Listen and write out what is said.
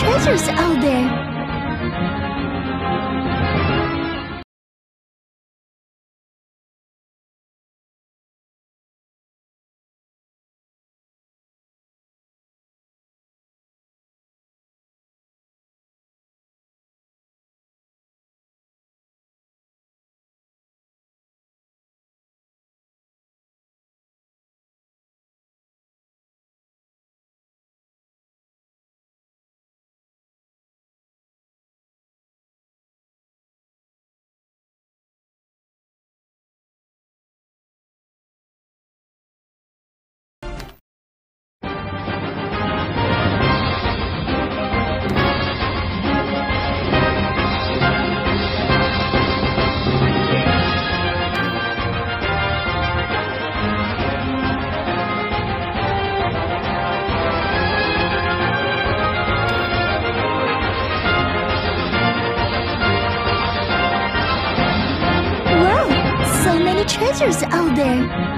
treasures out there. Treasures out there.